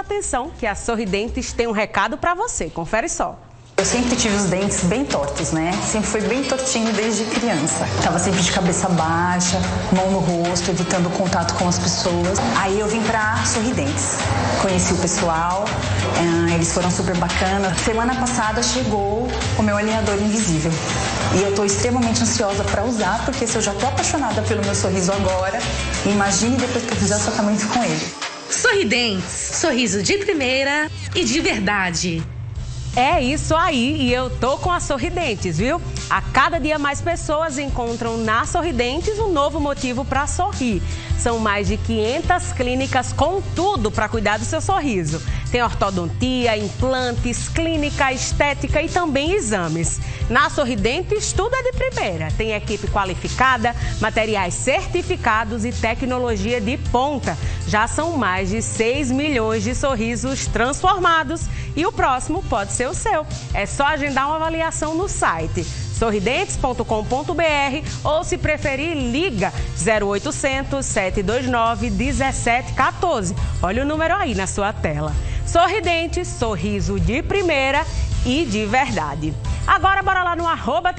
atenção que a Sorridentes tem um recado para você. Confere só. Eu sempre tive os dentes bem tortos, né? Sempre fui bem tortinho desde criança. Tava sempre de cabeça baixa, mão no rosto, evitando contato com as pessoas. Aí eu vim pra Sorridentes. Conheci o pessoal, eh, eles foram super bacanas. Semana passada chegou o meu alinhador invisível. E eu tô extremamente ansiosa para usar, porque se eu já tô apaixonada pelo meu sorriso agora, imagine depois que eu fizer o tratamento com ele. Sorridentes, sorriso de primeira e de verdade. É isso aí, e eu tô com a Sorridentes, viu? A cada dia mais pessoas encontram na Sorridentes um novo motivo para sorrir. São mais de 500 clínicas com tudo para cuidar do seu sorriso. Tem ortodontia, implantes, clínica estética e também exames. Na Sorridentes, tudo é de primeira. Tem equipe qualificada, materiais certificados e tecnologia de ponta. Já são mais de 6 milhões de sorrisos transformados e o próximo pode ser o seu. É só agendar uma avaliação no site sorridentes.com.br ou se preferir, liga 0800 729 1714. Olha o número aí na sua tela. Sorridentes, sorriso de primeira e de verdade. Agora bora lá no arroba